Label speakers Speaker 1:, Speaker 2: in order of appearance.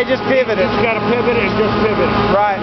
Speaker 1: they just pivoted.
Speaker 2: Just got to pivot and just pivot.
Speaker 1: Right.